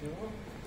do.